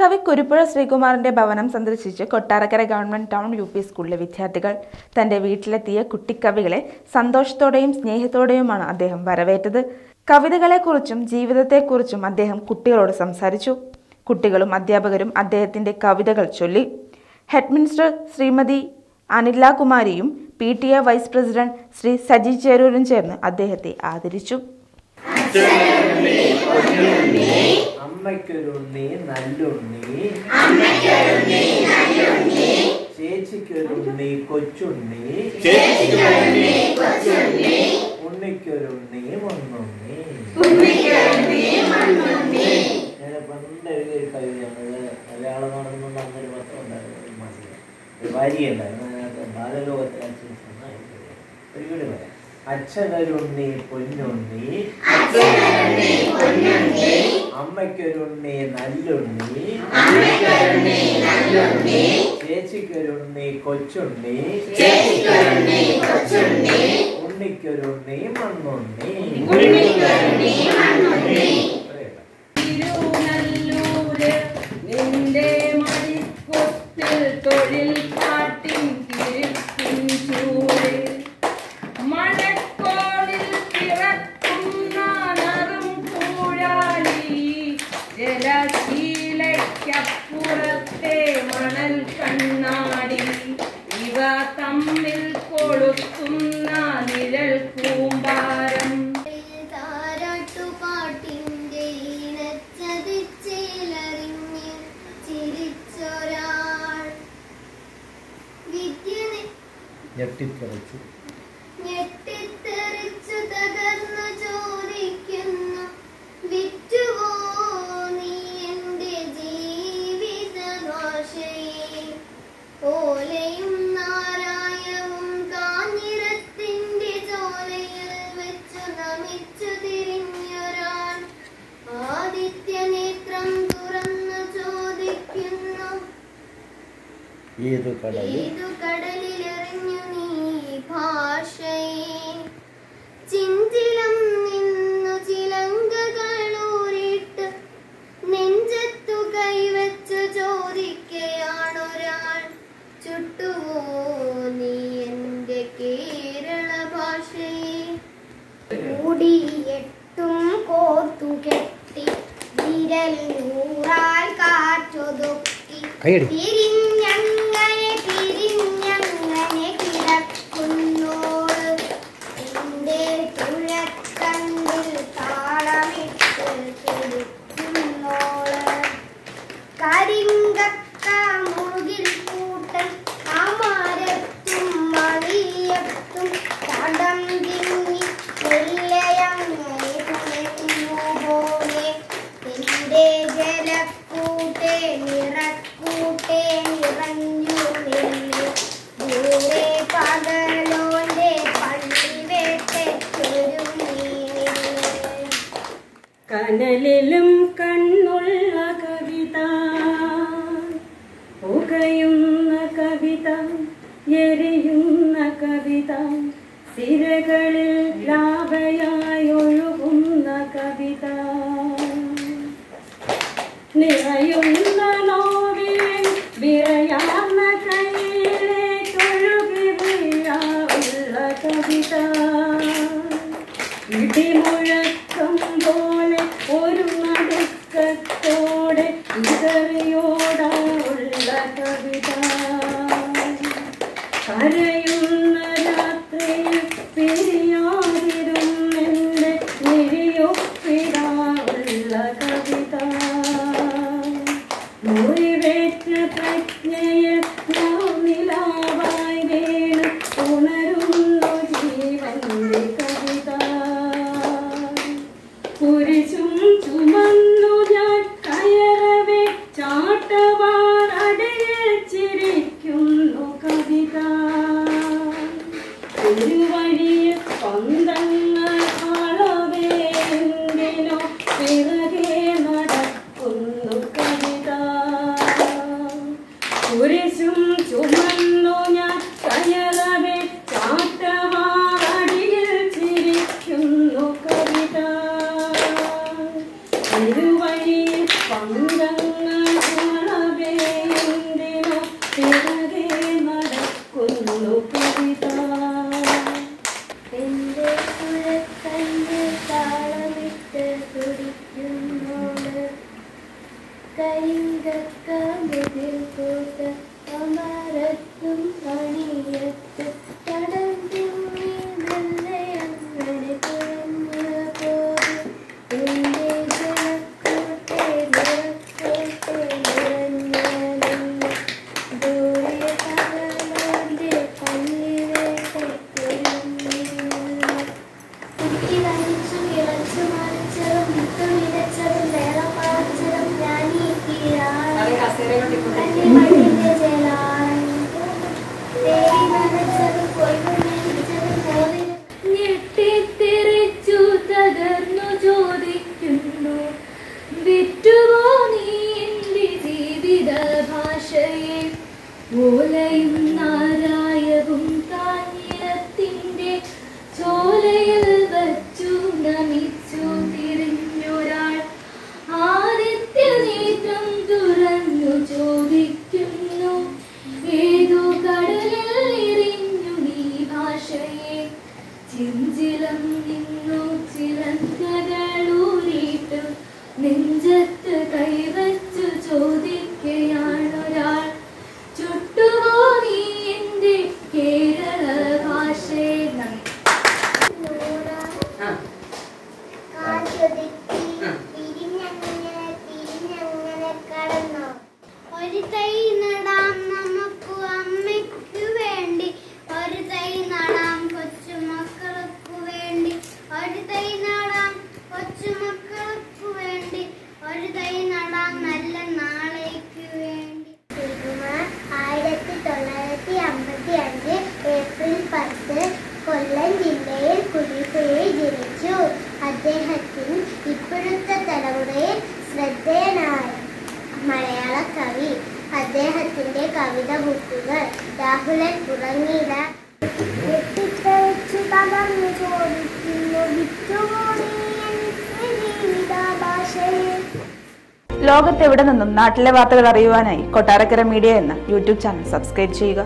കവി കുരുപ്പുഴ ശ്രീകുമാറിന്റെ ഭവനം സന്ദർശിച്ച് Kottarakkara government town U P സ്കൂളിലെ വിദ്യാർത്ഥികൾ തന്റെ വീട്ടിലെത്തിയ കുട്ടിക്കവികളെ സന്തോഷത്തോടെയും സ്നേഹത്തോടെയുമാണ് അദ്ദേഹം വരവേറ്റത്. കവിതകളെക്കുറിച്ചും ജീവിതത്തെക്കുറിച്ചും അദ്ദേഹം കുട്ടികളോട് സംസാരിച്ചു. കുട്ടികളും അധ്യാപകരും അദ്ദേഹത്തിന്റെ കവിതകൾ ചൊല്ലി. Headmistress Shrimati Anila കുമാരിയും P T A vice president Shri Saji ചേരൂരും ചേർന്ന് അദ്ദേഹത്തെ ആദരിച്ചു. അമ്മയ്ക്കൊരുണ്ണി നല്ലുണ്ണി. ചേച്ചിക്കൊരുണ്ണി കൊച്ചുണ്ണി. ഉണ്ണിക്കൊരുണ്ണി മുന്നുണ്ണി ഞാൻ പണ്ട് എഴുതിയ കവിതയാണ് മലയാളം നടന്നുകൊണ്ട് അന്നൊരു പത്രം ഉണ്ടായിരുന്നു. ഒരു മാസിക. ഒരു വരിയുണ്ടായിരുന്നു അതിനകത്ത് അച്ഛനൊരുണ്ണി പൊന്നുണ്ണി അമ്മയ്ക്കൊരുണ്ണി നല്ലുണ്ണി ചേച്ചിക്കൊരുണ്ണി കൊച്ചുണ്ണി ഉണ്ണിക്കൊരുണ്ണി മണ്ണുണ്ണി കണ്ണാടി. ഇവ തമ്മിൽ കൊളുത്തുന്ന നിഴൽ കൂമ്പാരം. താരാട്ടുപാട്ടിന്റെ ഏതു കടലിൽ? കടലിലെറിഞ്ഞു നീ ഭാഷയെ ചിഞ്ചിലം നിന്നു ചിലങ്കകളൂരിട്ട് നെഞ്ചത്തു കൈവച്ചു ചോദിക്കയാണൊരാൾ. ചുട്ടുവോ നീ എന്റെ കേരള ഭാഷയെ മുടിയെട്ടും കോർത്തു കെട്ടി വിരൽ നൂറാൽ കാറ്റൊതുക്കി കൈയടി. കനലിലും കണ്ണുള്ള കവിത. പുകയുന്ന കവിത എരിയുന്ന കവിത സിരകളിൽ ലാഭയായി ഒഴുകുന്ന കവിത. നിറയുന്ന കരയുന്ന വിട്ടുപോനീ ജീവിത ഭാഷയെ പോലെയും നാൾ perguntei അദ്ദേഹത്തിന്റെ കവിത ബുക്കുകൾ രാഹുലൻ തുടങ്ങിയ ലോകത്തെവിടെ നിന്നും നാട്ടിലെ വാർത്തകൾ അറിയുവാനായി കൊട്ടാരക്കര മീഡിയ എന്ന യൂട്യൂബ് ചാനൽ സബ്സ്ക്രൈബ് ചെയ്യുക.